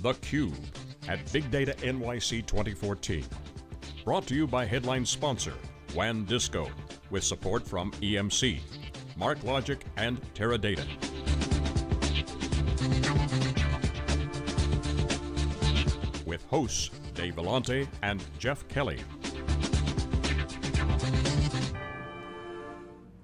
The Cube at Big Data NYC 2014. Brought to you by headline sponsor WANdisco, with support from EMC, MarkLogic, and Teradata. With hosts Dave Vellante and Jeff Kelly.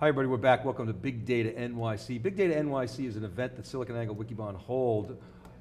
Hi, everybody. We're back. Welcome to Big Data NYC. Big Data NYC is an event that SiliconANGLE Wikibon hold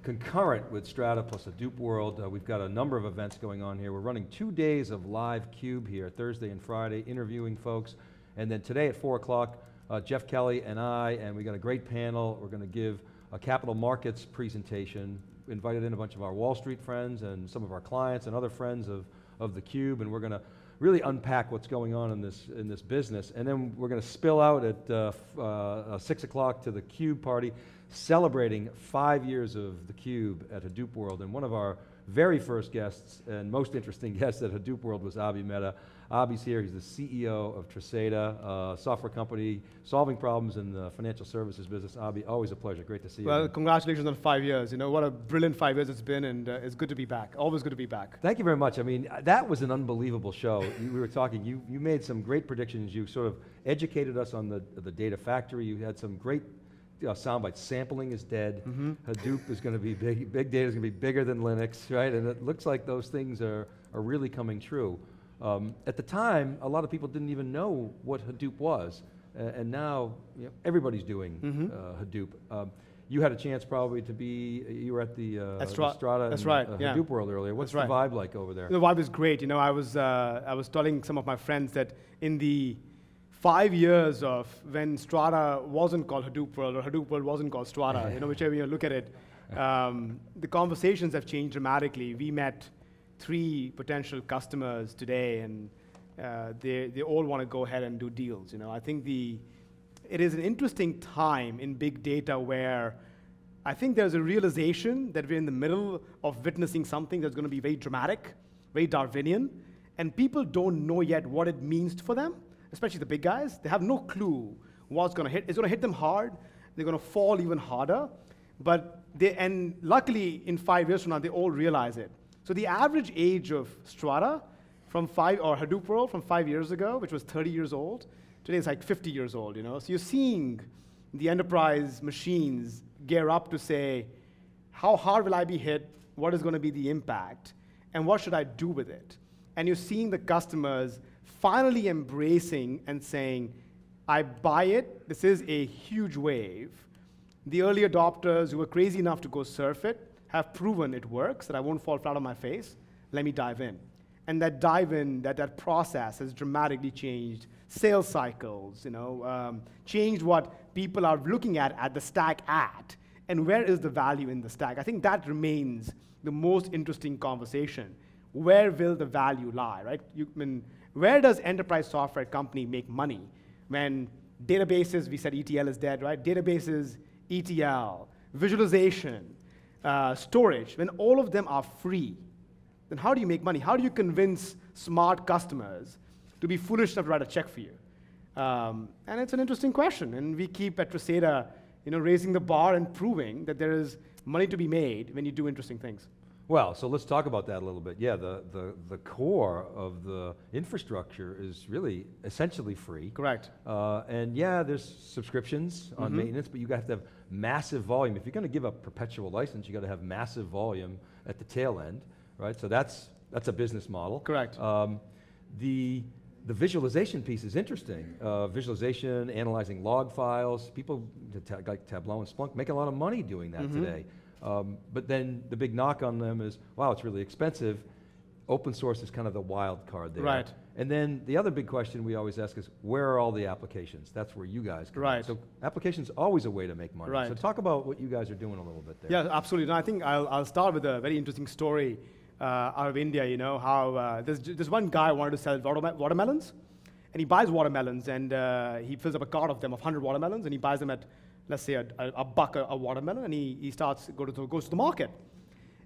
concurrent with Strata plus Hadoop World. Uh, we've got a number of events going on here. We're running two days of live Cube here, Thursday and Friday, interviewing folks. And then today at four o'clock, uh, Jeff Kelly and I, and we got a great panel. We're going to give a capital markets presentation. We invited in a bunch of our Wall Street friends and some of our clients and other friends of, of the Cube, and we're going to really unpack what's going on in this, in this business. And then we're going to spill out at uh, uh, uh, 6 o'clock to the Cube party, celebrating five years of the Cube at Hadoop World. And one of our very first guests and most interesting guests at Hadoop World was Abhi Mehta. Abhi's here, he's the CEO of Tresata, a software company solving problems in the financial services business. Abhi, always a pleasure, great to see you. Well, congratulations on five years. You know, what a brilliant five years it's been, and uh, it's good to be back. Always good to be back. Thank you very much. I mean, that was an unbelievable show. We were talking, you, you made some great predictions. You sort of educated us on the, the data factory. You had some great uh, sound bites. Sampling is dead. Hadoop is going to be big. Big data is going to be bigger than Linux, right? And it looks like those things are, are really coming true. Um, at the time, a lot of people didn't even know what Hadoop was. Uh, and now you know, everybody's doing uh, Hadoop. Um, you had a chance probably to be, you were at the, uh, That's the. Strata That's and, right, uh, yeah. Hadoop World earlier. What's That's the right. vibe like over there? The vibe is great. You know, I was, uh, I was telling some of my friends that in the five years of when Strata wasn't called Hadoop World or Hadoop World wasn't called Strata, you know, whichever you look at it, um, the conversations have changed dramatically. We met three potential customers today, and uh, they, they all want to go ahead and do deals. You know, I think the, it is an interesting time in big data where I think there's a realization that we're in the middle of witnessing something that's going to be very dramatic, very Darwinian, and people don't know yet what it means for them, especially the big guys. They have no clue what's going to hit. It's going to hit them hard. They're going to fall even harder. But they, and luckily, in five years from now, they all realize it. So the average age of Strata from five, or Hadoop World from five years ago, which was 30 years old, today it's like 50 years old, you know? So you're seeing the enterprise machines gear up to say, how hard will I be hit? What is going to be the impact? And what should I do with it? And you're seeing the customers finally embracing and saying, I buy it. This is a huge wave. The early adopters who were crazy enough to go surf it have proven it works, that I won't fall flat on my face. Let me dive in. And that dive in, that, that process has dramatically changed sales cycles, you know, um, changed what people are looking at at the stack at, and where is the value in the stack. I think that remains the most interesting conversation. Where will the value lie, right? You, I mean, where does enterprise software company make money? When databases, we said ETL is dead, right? Databases, ETL, visualization, uh, storage, when all of them are free, then how do you make money? How do you convince smart customers to be foolish enough to write a check for you? Um, and it's an interesting question, and we keep at Tresata, you know, raising the bar and proving that there is money to be made when you do interesting things. Well, so let's talk about that a little bit. Yeah, the, the, the core of the infrastructure is really essentially free. Correct. Uh, and yeah, there's subscriptions on maintenance, but you have to have massive volume. If you're going to give a perpetual license, you got to have massive volume at the tail end, right? So that's that's a business model. Correct. Um, the the visualization piece is interesting. Uh, visualization, analyzing log files. People like Tableau and Splunk make a lot of money doing that today. Um, but then the big knock on them is, wow, it's really expensive. Open source is kind of the wild card there. Right. And then the other big question we always ask is, where are all the applications? That's where you guys come in. Right. So applications always a way to make money. Right. So talk about what you guys are doing a little bit there. Yeah, absolutely. And I think I'll, I'll start with a very interesting story uh, out of India. You know how uh, there's there's one guy wanted to sell waterme- watermelons, and he buys watermelons and uh, he fills up a cart of them of 100 watermelons, and he buys them at let's say a, a, a buck a, a watermelon, and he, he starts go to goes to the market,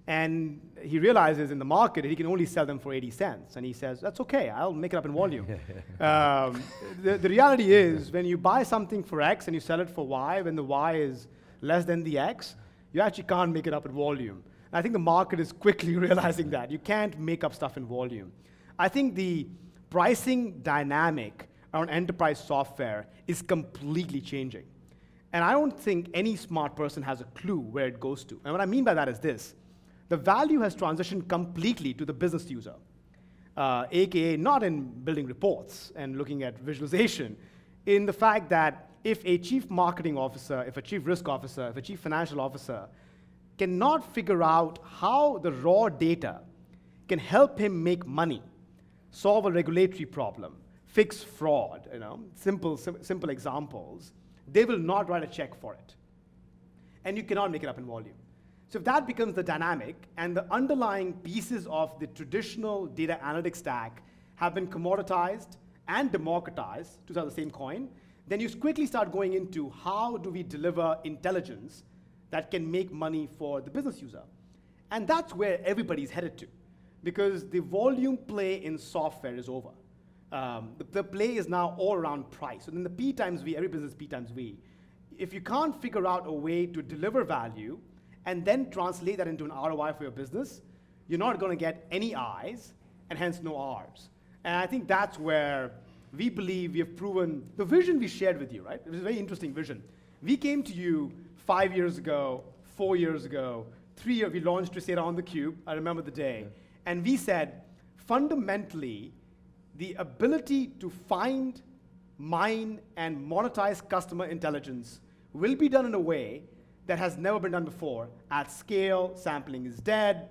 and he realizes in the market he can only sell them for 80 cents, and he says that's okay, I'll make it up in volume. um, the, the reality is when you buy something for X and you sell it for Y, when the Y is less than the X, you actually can't make it up in volume. And I think the market is quickly realizing that. You can't make up stuff in volume. I think the pricing dynamic around enterprise software is completely changing. And I don't think any smart person has a clue where it goes to. And what I mean by that is this the value has transitioned completely to the business user, uh, AKA not in building reports and looking at visualization, in the fact that if a chief marketing officer, if a chief risk officer, if a chief financial officer cannot figure out how the raw data can help him make money, solve a regulatory problem, fix fraud, you know, simple, sim simple examples, they will not write a check for it. And you cannot make it up in volume. So if that becomes the dynamic and the underlying pieces of the traditional data analytics stack have been commoditized and democratized, to the same coin, then you quickly start going into how do we deliver intelligence that can make money for the business user. And that's where everybody's headed to, because the volume play in software is over. Um, the, the, play is now all around price. So then the P times V, every business P times V. If you can't figure out a way to deliver value and then translate that into an ROI for your business, you're not going to get any I's and hence no R's. And I think that's where we believe we have proven the vision we shared with you, right? It was a very interesting vision. We came to you five years ago, four years ago, three years, we launched Tresata on the Cube, I remember the day, and we said, fundamentally, the ability to find, mine, and monetize customer intelligence will be done in a way that has never been done before. At scale, sampling is dead,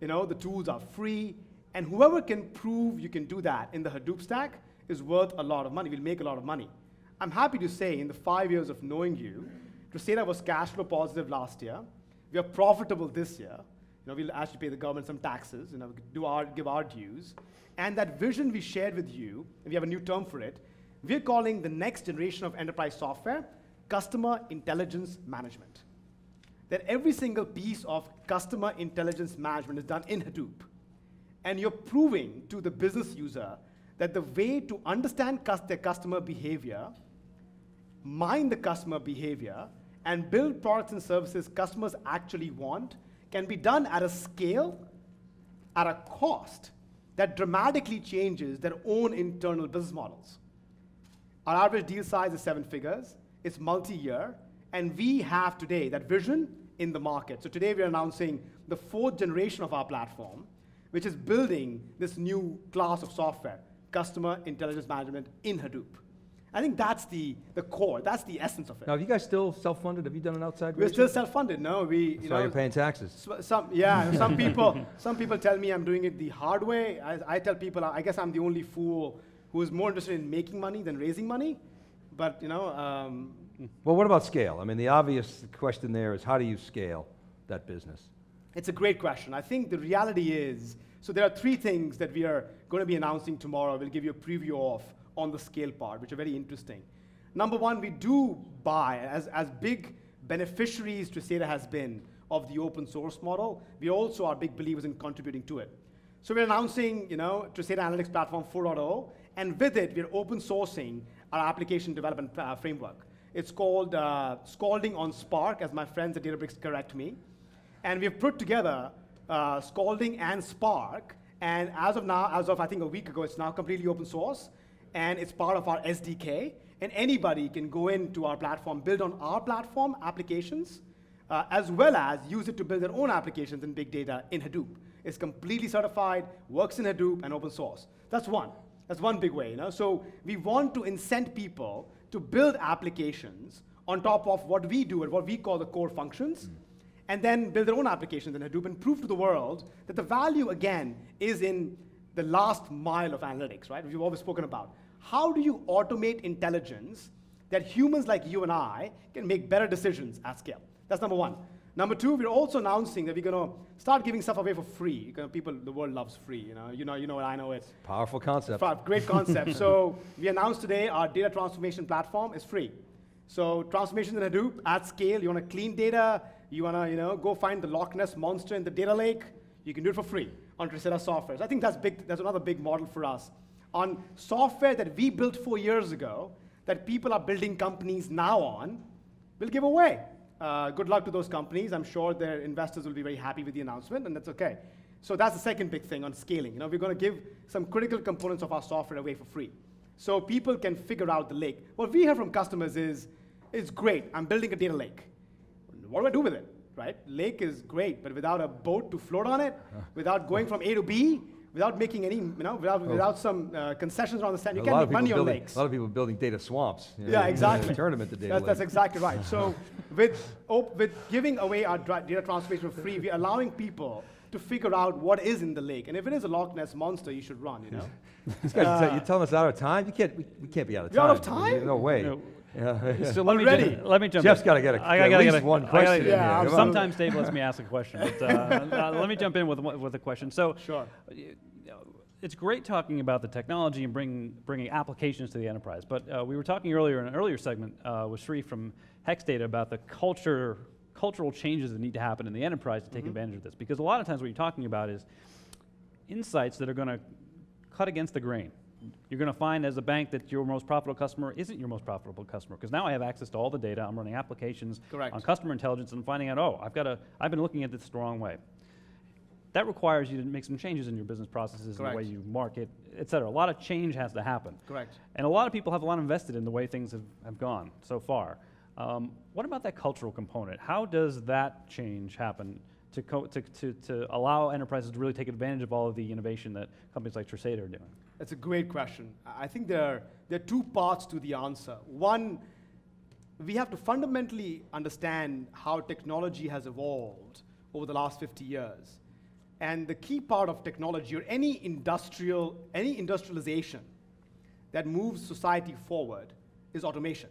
you know, the tools are free, and whoever can prove you can do that in the Hadoop stack is worth a lot of money, will make a lot of money. I'm happy to say in the five years of knowing you, Tresata was cash flow positive last year. We are profitable this year. Know, we'll actually pay the government some taxes, you know, do our, give our dues. And that vision we shared with you, and we have a new term for it, we're calling the next generation of enterprise software customer intelligence management. That every single piece of customer intelligence management is done in Hadoop. And you're proving to the business user that the way to understand their customer behavior, mine the customer behavior, and build products and services customers actually want can be done at a scale, at a cost, that dramatically changes their own internal business models. Our average deal size is seven figures, it's multi-year, and we have today that vision in the market. So today we're announcing the fourth generation of our platform, which is building this new class of software, customer intelligence management in Hadoop. I think that's the, the core, that's the essence of it. Now, have you guys still self-funded? Have you done an outside We're still self-funded, no? We, you know, you're paying taxes. Some, yeah, some people, some people tell me I'm doing it the hard way. I, I tell people, I guess I'm the only fool who is more interested in making money than raising money. But, you know. Um, well, what about scale? I mean, the obvious question there is how do you scale that business? It's a great question. I think the reality is, so there are three things that we are going to be announcing tomorrow. We'll give you a preview of on the scale part, which are very interesting. Number one, we do buy, as, as big beneficiaries Tresata has been of the open source model, we also are big believers in contributing to it. So we're announcing, you know, Tresata Analytics Platform 4.0, and with it, we're open sourcing our application development uh, framework. It's called uh, Scalding on Spark, as my friends at Databricks correct me. And we've put together uh, Scalding and Spark, and as of now, as of I think a week ago, it's now completely open source and it's part of our SDK. And anybody can go into our platform, build on our platform applications, uh, as well as use it to build their own applications in big data in Hadoop. It's completely certified, works in Hadoop, and open source. That's one. That's one big way. You know? So we want to incent people to build applications on top of what we do and what we call the core functions, mm. and then build their own applications in Hadoop and prove to the world that the value, again, is in the last mile of analytics, right? We've always spoken about. How do you automate intelligence that humans like you and I can make better decisions at scale? That's number one. Number two, we're also announcing that we're going to start giving stuff away for free. People, the world loves free. You know, you know, you know, I know it. Powerful concept. Great concept. so we announced today our data transformation platform is free. So transformation in Hadoop at scale. You want to clean data. You want to, you know, go find the Loch Ness monster in the data lake. You can do it for free on Tresata software. So I think that's big. That's another big model for us on software that we built four years ago that people are building companies now on. We'll give away Uh, good luck to those companies. I'm sure their investors will be very happy with the announcement, and that's okay. So that's the second big thing on scaling. You know, we're going to give some critical components of our software away for free. So people can figure out the lake. What we hear from customers is, it's great, I'm building a data lake. What do I do with it, right? Lake is great, but without a boat to float on it, without going from A to B, without making any, you know, without, without some uh, concessions around the sand, you A can't make of people money on lakes. A lot of people building data swamps. you know, Yeah, uh, exactly. Turn them into data That's, that's exactly right. So with, op- with giving away our data transformation for free, we're allowing people to figure out what is in the lake. And if it is a Loch Ness monster, you should run, you know? These guys say, you're telling us out of time? You can't, we, we can't be out of You're time. out of time? No way. No. Yeah. So let me, Already? ju- let me jump Jeff's in. gotta get a- I at gotta least get a- one I question gotta- in here. Come on. Sometimes Dave lets me ask a question, but uh, uh, let me jump in with, one- with a question. So Sure. it's great talking about the technology and bringing, bringing applications to the enterprise. But uh, we were talking earlier in an earlier segment uh, with Sri from 0xdata about the culture, cultural changes that need to happen in the enterprise to take advantage of this. Because a lot of times what you're talking about is insights that are going to cut against the grain. You're going to find as a bank that your most profitable customer isn't your most profitable customer because now I have access to all the data. I'm running applications Correct. on customer intelligence and finding out, oh, I've got to, I've been looking at this the wrong way. That requires you to make some changes in your business processes, in the way you market, et cetera. A lot of change has to happen. Correct. And a lot of people have a lot invested in the way things have, have gone so far. Um, what about that cultural component? How does that change happen to, co- to, to, to allow enterprises to really take advantage of all of the innovation that companies like Tresata are doing? That's a great question. I think there are, there are two parts to the answer. One, we have to fundamentally understand how technology has evolved over the last 50 years. And the key part of technology, or any industrial, any industrialization that moves society forward, is automation.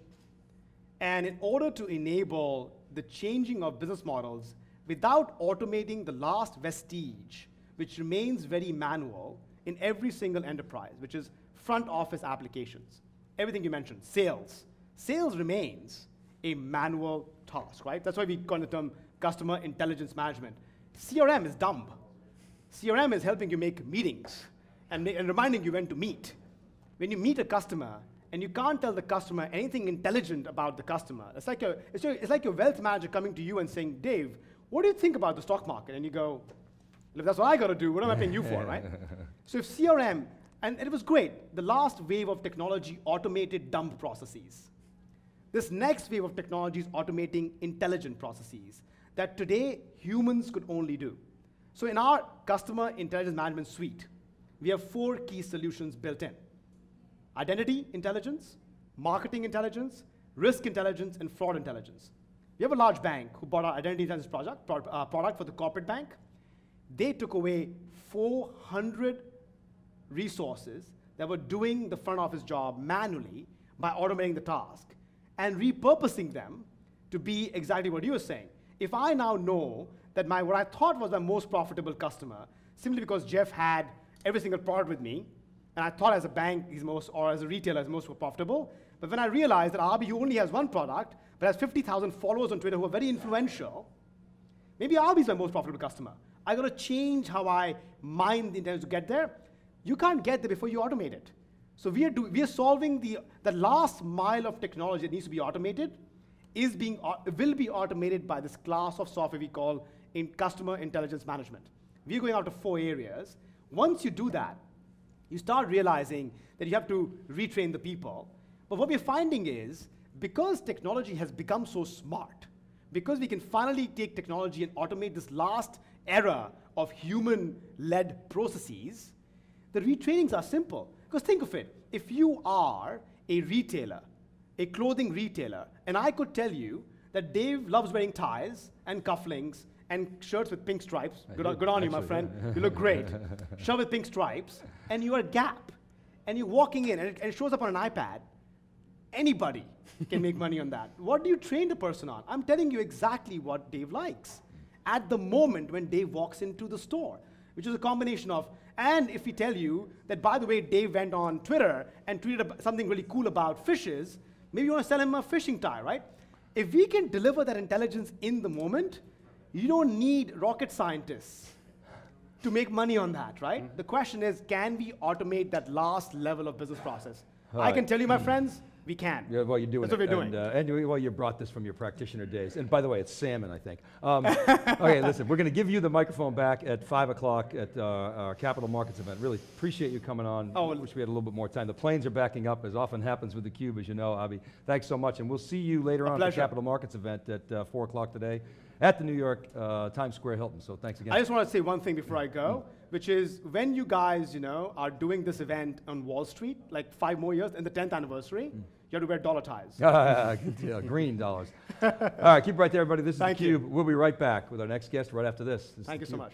And in order to enable the changing of business models without automating the last vestige, which remains very manual in every single enterprise, which is front office applications, everything you mentioned, sales. Sales remains a manual task, right? That's why we call the term customer intelligence management. CRM is dumb. CRM is helping you make meetings and, and reminding you when to meet. When you meet a customer and you can't tell the customer anything intelligent about the customer, it's like, a, it's, your, it's like your wealth manager coming to you and saying, Dave, what do you think about the stock market? And you go, if that's what I got to do, what am I paying you for, right? So if CRM, and it was great, the last wave of technology automated dumb processes. This next wave of technology is automating intelligent processes that today humans could only do. So in our customer intelligence management suite, we have four key solutions built in. Identity intelligence, marketing intelligence, risk intelligence, and fraud intelligence. We have a large bank who bought our identity intelligence project, pro- uh, product for the corporate bank. They took away 400 resources that were doing the front office job manually by automating the task and repurposing them to be exactly what you were saying. If I now know that my what I thought was my most profitable customer, simply because Jeff had every single product with me, and I thought as a bank he's most, or as a retailer he's most profitable, but when I realized that RB who only has one product, but has 50,000 followers on Twitter who are very influential, Maybe RB's my most profitable customer. I got to change how I mine the intelligence to get there. You can't get there before you automate it. So we are, do, we are solving the, the last mile of technology that needs to be automated is being, will be automated by this class of software we call in customer intelligence management. We're going out to four areas. Once you do that, you start realizing that you have to retrain the people. But what we're finding is because technology has become so smart, because we can finally take technology and automate this last era of human led processes, the retrainings are simple. Because think of it if you are a retailer, a clothing retailer, and I could tell you that Dave loves wearing ties and cufflinks and shirts with pink stripes. Good, on, good on you, my friend. yeah. You look great. Shirt with pink stripes, and you are Gap, and you're walking in, and it, and it shows up on an iPad. Anybody can make money on that. What do you train the person on? I'm telling you exactly what Dave likes at the moment when Dave walks into the store, which is a combination of, and if we tell you that, by the way, Dave went on Twitter and tweeted something really cool about fishes, maybe you want to sell him a fishing tie, right? If we can deliver that intelligence in the moment, you don't need rocket scientists to make money on that, right? Mm-hmm. The question is, can we automate that last level of business process? I can tell you, my friends, We can. Yeah, well, you're doing That's it. what we're doing. And, uh, and well, you brought this from your practitioner days. And by the way, it's salmon, I think. Um, okay, listen, we're going to give you the microphone back at 5 o'clock at uh, our capital markets event. Really appreciate you coming on. Oh, Wish we had a little bit more time. The planes are backing up, as often happens with the Cube, as you know, Abhi. Thanks so much. And we'll see you later on at the capital markets event at uh, 4 o'clock today at the New York uh, Times Square Hilton. So thanks again. I just want to say one thing before I go, which is when you guys, you know, are doing this event on Wall Street, like five more years, and the 10th anniversary, Mm. you have to wear dollar ties. Ah, good. Green dollars. All right, keep it right there, everybody. This is Thank you. theCUBE. We'll be right back with our next guest right after this. This Thank you so much.